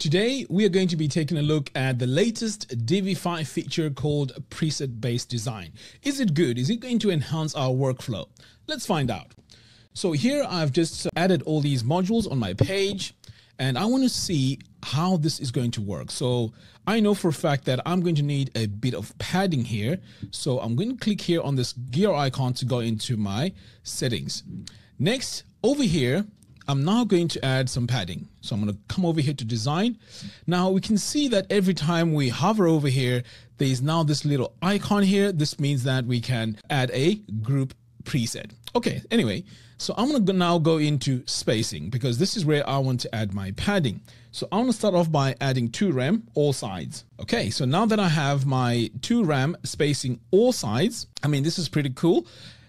Today, we are going to be taking a look at the latest Divi5 feature called preset based design. Is it good? Is it going to enhance our workflow? Let's find out. So here I've just added all these modules on my page and I want to see how this is going to work. So I know for a fact that I'm going to need a bit of padding here. So I'm going to click here on this gear icon to go into my settings. Next, over here, I'm now going to add some padding. So I'm going to come over here to design. Now we can see that every time we hover over here, there is now this little icon here. This means that we can add a group preset. Okay, anyway, so I'm going to now go into spacing because this is where I want to add my padding. So I'm going to start off by adding 2 rem all sides. Okay, so now that I have my 2 rem spacing all sides, I mean, this is pretty cool.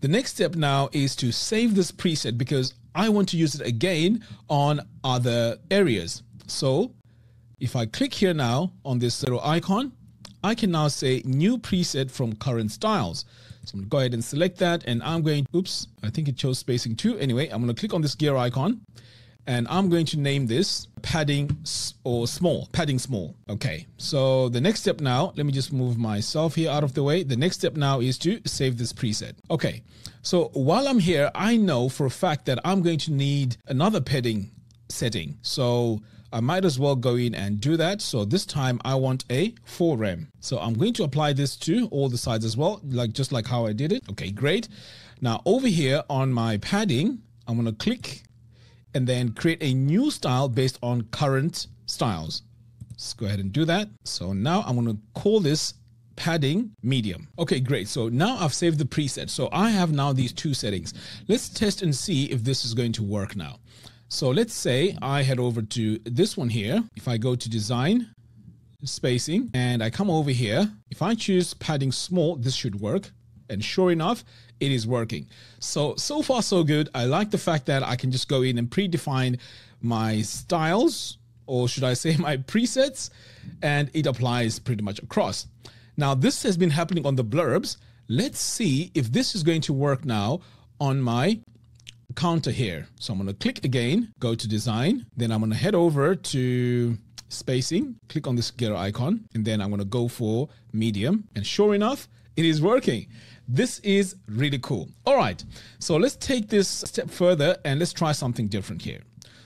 The next step now is to save this preset because I want to use it again on other areas. So if I click here now on this little icon, I can now say new preset from current styles. So I'm going to go ahead and select that and I'm going, oops, I think it chose spacing too. Anyway, I'm going to click on this gear icon and I'm going to name this padding or small, padding small. Okay, so the next step now, let me just move myself here out of the way. The next step now is to save this preset. Okay, so while I'm here, I know for a fact that I'm going to need another padding setting. So I might as well go in and do that. So this time I want a 4 rem. So I'm going to apply this to all the sides as well, like just like how I did it. Okay, great. Now over here on my padding, I'm going to click and then create a new style based on current styles. Let's go ahead and do that. So now I'm going to call this padding medium. Okay, great. So now I've saved the preset. So I have now these two settings. Let's test and see if this is going to work now. So let's say I head over to this one here. If I go to design, spacing, and I come over here, if I choose padding small, this should work. And sure enough, it is working. So, so far so good. I like the fact that I can just go in and predefine my styles, or should I say my presets, and it applies pretty much across. Now, this has been happening on the blurbs. Let's see if this is going to work now on my counter here. So I'm going to click again, go to design, then I'm going to head over to spacing, click on this gear icon, and then I'm going to go for medium. And sure enough, it is working. This is really cool. All right, so let's take this step further and let's try something different here.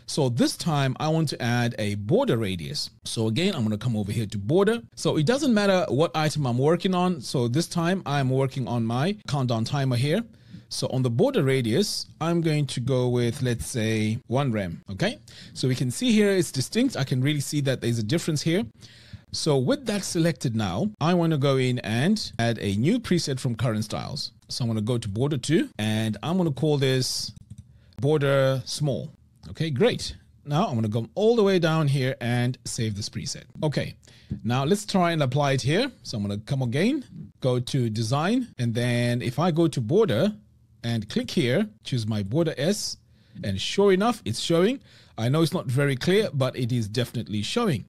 So this time I want to add a border radius. So again, I'm going to come over here to border. So it doesn't matter what item I'm working on. So this time I'm working on my countdown timer here. So on the border radius, I'm going to go with, let's say, one rem. Okay. So we can see here it's distinct. I can really see that there's a difference here. So with that selected now, I want to go in and add a new preset from current styles. So I'm going to go to border 2 and I'm going to call this border small. Okay, great. Now I'm going to go all the way down here and save this preset. Okay, now let's try and apply it here. So I'm going to come again, go to design, and then if I go to border and click here, choose my border S, and sure enough, it's showing. I know it's not very clear, but it is definitely showing.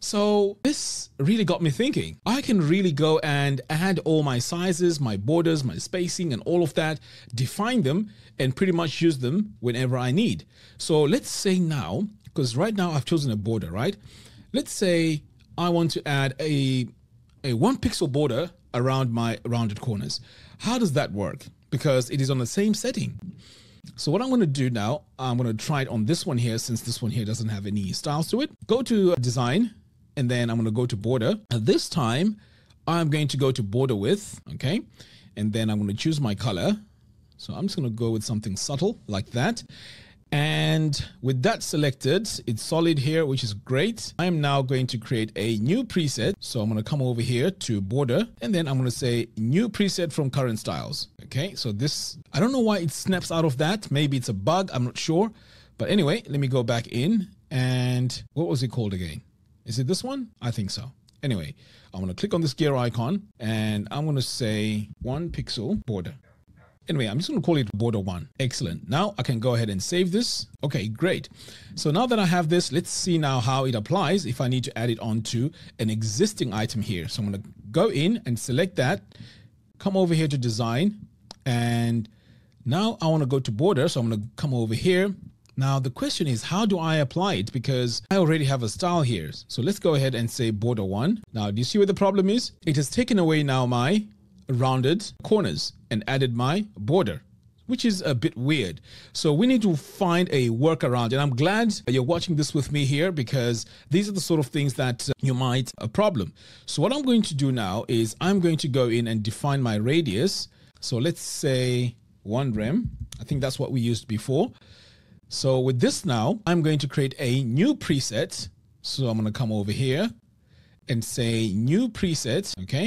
So this really got me thinking. I can really go and add all my sizes, my borders, my spacing, and all of that, define them, and pretty much use them whenever I need. So let's say now, because right now I've chosen a border, right? Let's say I want to add a, a one pixel border around my rounded corners. How does that work? Because it is on the same setting. So what I'm going to do now, I'm going to try it on this one here since this one here doesn't have any styles to it. Go to uh, design, and then I'm going to go to border. At this time, I'm going to go to border width, okay? And then I'm going to choose my color. So I'm just going to go with something subtle like that. And with that selected, it's solid here, which is great. I am now going to create a new preset. So I'm going to come over here to border and then I'm going to say new preset from current styles. Okay. So this, I don't know why it snaps out of that. Maybe it's a bug. I'm not sure. But anyway, let me go back in and what was it called again? Is it this one? I think so. Anyway, I'm going to click on this gear icon and I'm going to say one pixel border. Anyway, I'm just going to call it border one. Excellent. Now I can go ahead and save this. Okay, great. So now that I have this, let's see now how it applies if I need to add it onto an existing item here. So I'm going to go in and select that, come over here to design, and now I want to go to border. So I'm going to come over here, Now, the question is, how do I apply it? Because I already have a style here. So let's go ahead and say border one. Now, do you see what the problem is? It has taken away now my rounded corners and added my border which is a bit weird. So we need to find a workaround. And I'm glad you're watching this with me here because these are the sort of things that uh, you might a problem. So what I'm going to do now is I'm going to go in and define my radius. So let's say one rem. I think that's what we used before. So with this now, I'm going to create a new preset. So I'm going to come over here and say new preset. Okay.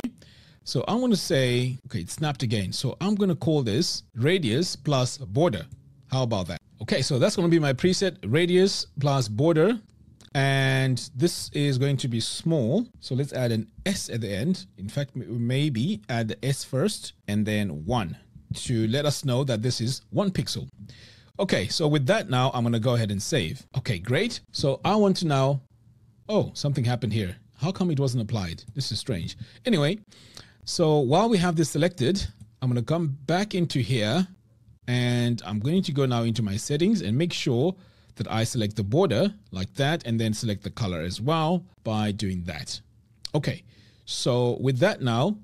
So I'm going to say, okay, it snapped again. So I'm going to call this radius plus border. How about that? Okay, so that's going to be my preset radius plus border. And this is going to be small. So let's add an S at the end. In fact, maybe add the S first and then one to let us know that this is one pixel. Okay, so with that now, I'm to go ahead and save. Okay, great. So I want to now, oh, something happened here. How come it wasn't applied? This is strange. Anyway, so while we have this selected, I'm to come back into here and I'm going to go now into my settings and make sure that I select the border like that and then select the color as well by doing that. Okay, so with that now,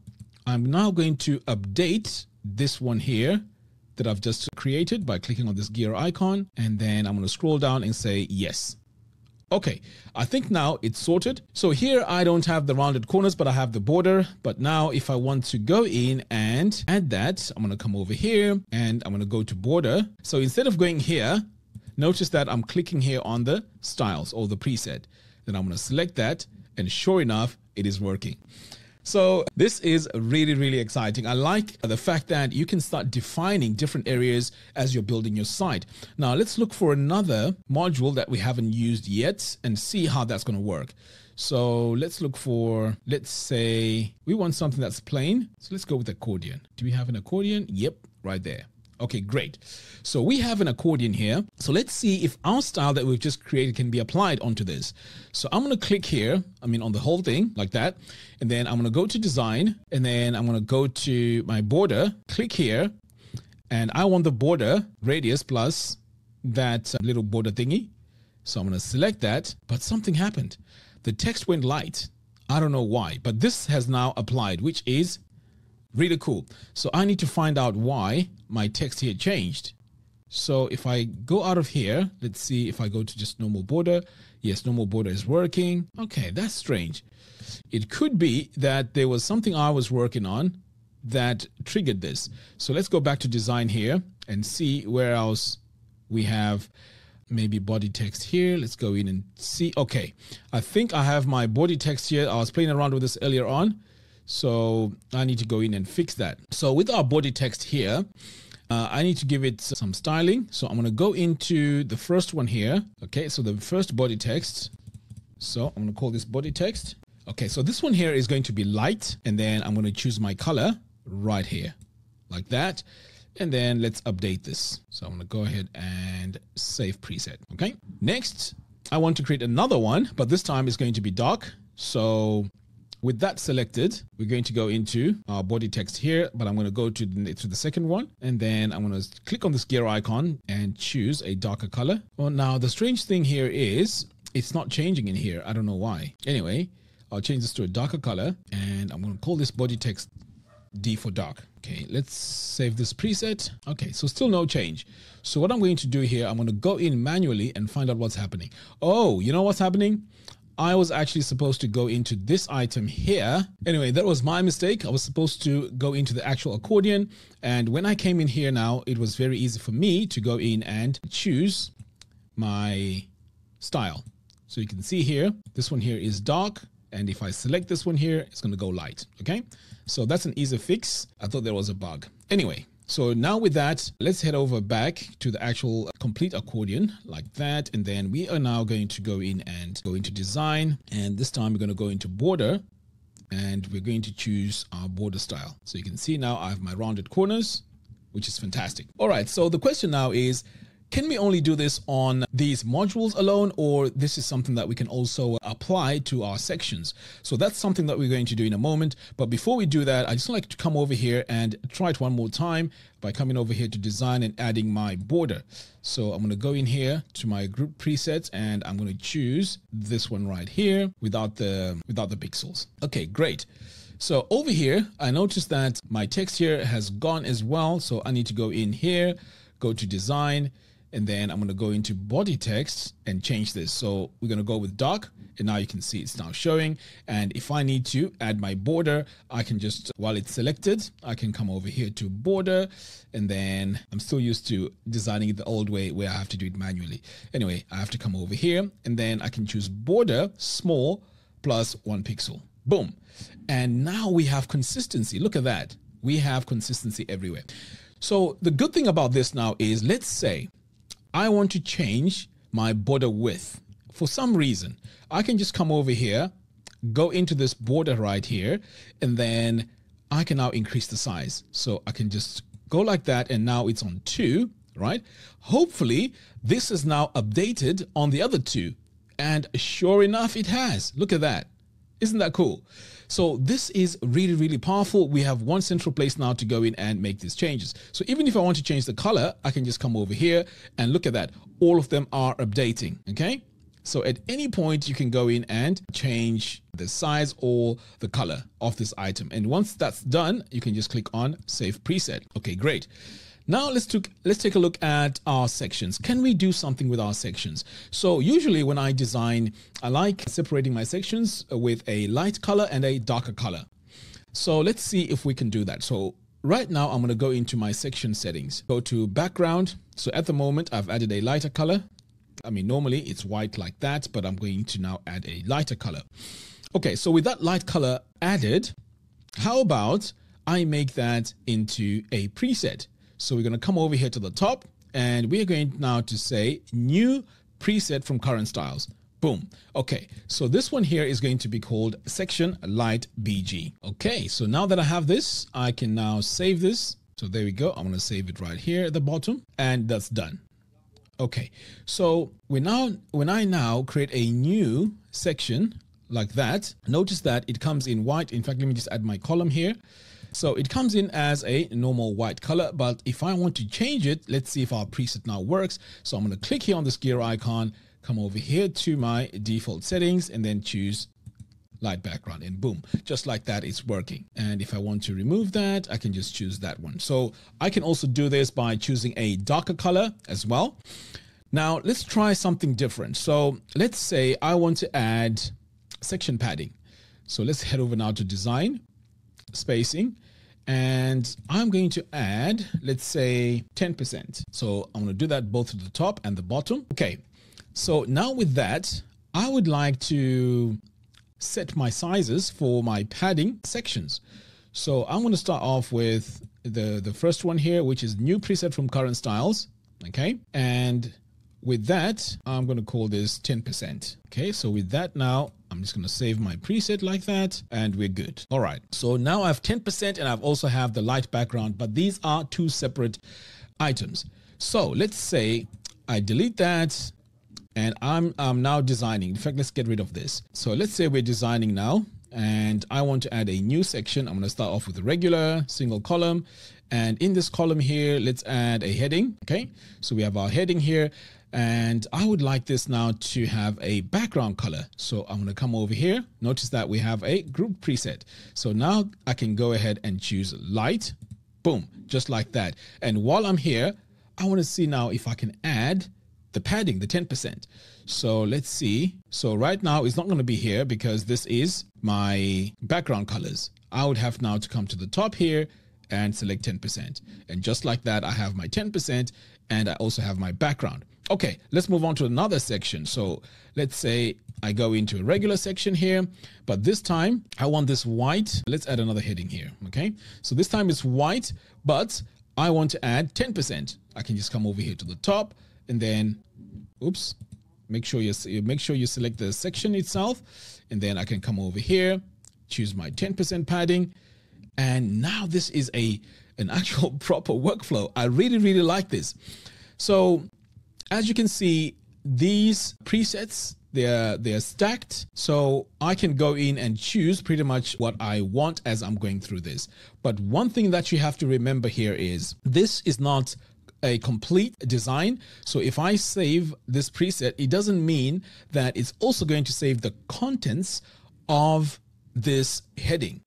I'm now going to update this one here that I've just created by clicking on this gear icon and then I'm going to scroll down and say yes. Okay, I think now it's sorted. So here I don't have the rounded corners, but I have the border. But now if I want to go in and add that, I'm gonna come over here and I'm gonna go to border. So instead of going here, notice that I'm clicking here on the styles or the preset. Then I'm gonna select that and sure enough, it is working. So this is really, really exciting. I like the fact that you can start defining different areas as you're building your site. Now let's look for another module that we haven't used yet and see how that's going to work. So let's look for, let's say we want something that's plain. So let's go with accordion. Do we have an accordion? Yep, right there. Okay, great. So we have an accordion here. So let's see if our style that we've just created can be applied onto this. So I'm going to click here, I mean on the whole thing like that. And then I'm going to go to design and then I'm going to go to my border, click here. And I want the border radius plus that uh, little border thingy. So I'm going to select that, but something happened. The text went light. I don't know why, but this has now applied, which is Really cool. So I need to find out why my text here changed. So if I go out of here, let's see if I go to just normal border. Yes, normal border is working. Okay, that's strange. It could be that there was something I was working on that triggered this. So let's go back to design here and see where else we have maybe body text here. Let's go in and see. Okay, I think I have my body text here. I was playing around with this earlier on. So I need to go in and fix that. So with our body text here, uh, I need to give it some styling. So I'm going to go into the first one here. Okay, so the first body text. So I'm going to call this body text. Okay, so this one here is going to be light. And then I'm going to choose my color right here like that. And then let's update this. So I'm going to go ahead and save preset. Okay, next I want to create another one, but this time it's going to be dark. So with that selected, we're going to go into our body text here, but I'm going to go to the, to the second one and then I'm going to click on this gear icon and choose a darker color. Well, now the strange thing here is it's not changing in here. I don't know why. Anyway, I'll change this to a darker color and I'm going to call this body text D for dark. Okay, let's save this preset. Okay, so still no change. So what I'm going to do here, I'm going to go in manually and find out what's happening. Oh, you know what's happening? I was actually supposed to go into this item here. Anyway, that was my mistake. I was supposed to go into the actual accordion. And when I came in here now, it was very easy for me to go in and choose my style. So you can see here, this one here is dark. And if I select this one here, it's going to go light. Okay. So that's an easy fix. I thought there was a bug. Anyway, so now with that, let's head over back to the actual complete accordion like that. And then we are now going to go in and go into design. And this time we're going to go into border and we're going to choose our border style. So you can see now I have my rounded corners, which is fantastic. All right. So the question now is, can we only do this on these modules alone or this is something that we can also apply to our sections? So that's something that we're going to do in a moment. But before we do that, I just like to come over here and try it one more time by coming over here to design and adding my border. So I'm going to go in here to my group presets and I'm going to choose this one right here without the without the pixels. Okay, great. So over here, I noticed that my text here has gone as well. So I need to go in here, go to design, and then I'm going to go into body text and change this. So we're going to go with dark and now you can see it's now showing. And if I need to add my border, I can just, while it's selected, I can come over here to border and then I'm still used to designing it the old way where I have to do it manually. Anyway, I have to come over here and then I can choose border small plus one pixel. Boom. And now we have consistency. Look at that. We have consistency everywhere. So the good thing about this now is let's say I want to change my border width for some reason. I can just come over here, go into this border right here, and then I can now increase the size. So I can just go like that, and now it's on two, right? Hopefully, this is now updated on the other two. And sure enough, it has. Look at that. Isn't that cool? So this is really, really powerful. We have one central place now to go in and make these changes. So even if I want to change the color, I can just come over here and look at that. All of them are updating, okay? So at any point, you can go in and change the size or the color of this item. And once that's done, you can just click on Save Preset. Okay, great. Now let's, took, let's take a look at our sections. Can we do something with our sections? So usually when I design, I like separating my sections with a light color and a darker color. So let's see if we can do that. So right now I'm going to go into my section settings. Go to background. So at the moment I've added a lighter color. I mean, normally it's white like that, but I'm going to now add a lighter color. Okay, so with that light color added, how about I make that into a preset? So we're going to come over here to the top and we're going now to say new preset from current styles. Boom. Okay, so this one here is going to be called section light BG. Okay, so now that I have this, I can now save this. So there we go. I'm going to save it right here at the bottom and that's done. Okay, so we now when I now create a new section like that, notice that it comes in white. In fact, let me just add my column here. So it comes in as a normal white color, but if I want to change it, let's see if our preset now works. So I'm going to click here on this gear icon, come over here to my default settings and then choose light background and boom, just like that, it's working. And if I want to remove that, I can just choose that one. So I can also do this by choosing a darker color as well. Now let's try something different. So let's say I want to add section padding. So let's head over now to design spacing and I'm going to add, let's say 10%. So I'm going to do that both to the top and the bottom. Okay. So now with that, I would like to set my sizes for my padding sections. So I'm going to start off with the, the first one here, which is new preset from current styles. Okay. And with that, I'm going to call this 10%. Okay. So with that now, I'm just going to save my preset like that and we're good. All right. So now I have 10% and I've also have the light background, but these are two separate items. So let's say I delete that and I'm, I'm now designing. In fact, let's get rid of this. So let's say we're designing now and I want to add a new section. I'm going to start off with a regular single column. And in this column here, let's add a heading. Okay. So we have our heading here and I would like this now to have a background color. So I'm going to come over here. Notice that we have a group preset. So now I can go ahead and choose light. Boom, just like that. And while I'm here, I want to see now if I can add the padding, the 10%. So let's see. So right now it's not going to be here because this is my background colors. I would have now to come to the top here and select 10%. And just like that, I have my 10% and I also have my background. Okay, let's move on to another section. So let's say I go into a regular section here, but this time I want this white. Let's add another heading here. Okay, so this time it's white, but I want to add 10%. I can just come over here to the top and then, oops, make sure you make sure you select the section itself, and then I can come over here, choose my 10% padding, and now this is a an actual proper workflow. I really really like this. So as you can see, these presets they're they're stacked so i can go in and choose pretty much what i want as i'm going through this but one thing that you have to remember here is this is not a complete design. So if I save this preset, it doesn't mean that it's also going to save the contents of this heading.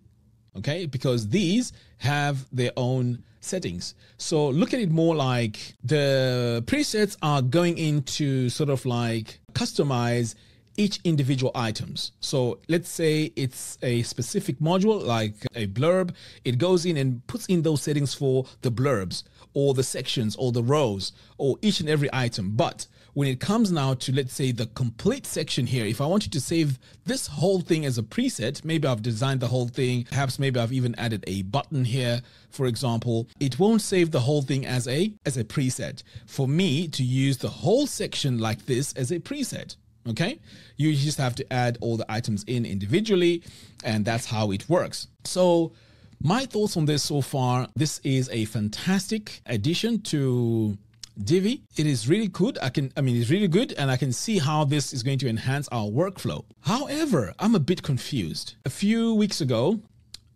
Okay, because these have their own settings. So look at it more like the presets are going into sort of like customize each individual items. So let's say it's a specific module like a blurb, it goes in and puts in those settings for the blurbs or the sections or the rows or each and every item. But when it comes now to let's say the complete section here if i wanted to save this whole thing as a preset maybe i've designed the whole thing perhaps maybe i've even added a button here for example it won't save the whole thing as a as a preset. For me to use the whole section like this as a preset okay? You just have to add all the items in individually and that's how it works. So my thoughts on this so far this is a fantastic addition to Divi. It is really good. I can, I mean, it's really good, and I can see how this is going to enhance our workflow. However, I'm a bit confused. A few weeks ago,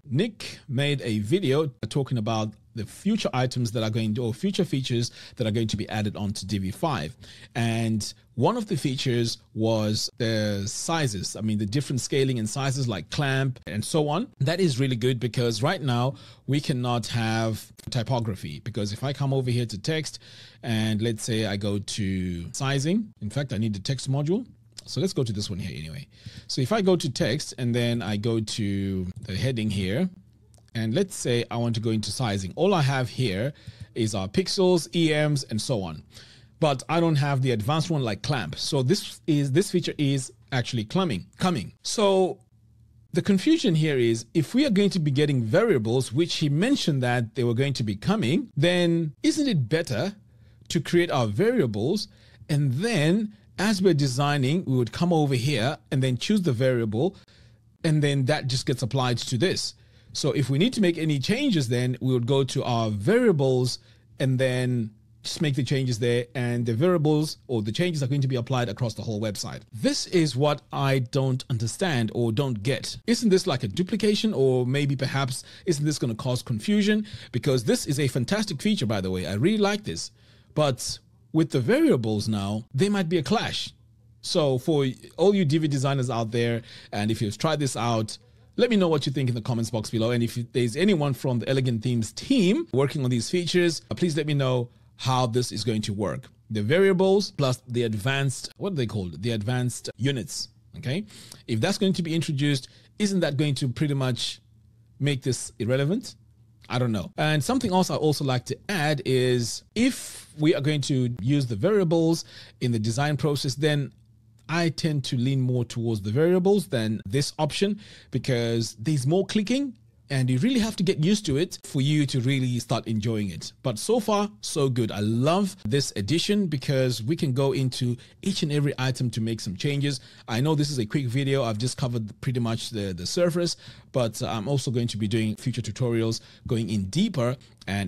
Nick made a video talking about the future items that are going to, or future features that are going to be added onto Divi 5. And one of the features was the sizes. I mean, the different scaling and sizes like clamp and so on. That is really good because right now we cannot have typography because if I come over here to text and let's say I go to sizing, in fact, I need the text module. So let's go to this one here anyway. So if I go to text and then I go to the heading here, and let's say I want to go into sizing. All I have here is our pixels, EMs, and so on. But I don't have the advanced one like clamp. So this is this feature is actually coming. Coming. So the confusion here is if we are going to be getting variables, which he mentioned that they were going to be coming, then isn't it better to create our variables and then as we're designing, we would come over here and then choose the variable and then that just gets applied to this. So if we need to make any changes, then we would go to our variables and then just make the changes there and the variables or the changes are going to be applied across the whole website. This is what I don't understand or don't get. Isn't this like a duplication or maybe perhaps isn't this going to cause confusion? Because this is a fantastic feature, by the way. I really like this. But with the variables now, there might be a clash. So for all you Divi designers out there, and if you've tried this out, let me know what you think in the comments box below. And if there's anyone from the Elegant Themes team working on these features, uh, please let me know how this is going to work. The variables plus the advanced, what are they called? The advanced units. Okay. If that's going to be introduced, isn't that going to pretty much make this irrelevant? I don't know. And something else I also like to add is if we are going to use the variables in the design process, then I tend to lean more towards the variables than this option because there's more clicking and you really have to get used to it for you to really start enjoying it. But so far, so good. I love this edition because we can go into each and every item to make some changes. I know this is a quick video. I've just covered pretty much the, the surface, but I'm also going to be doing future tutorials going in deeper and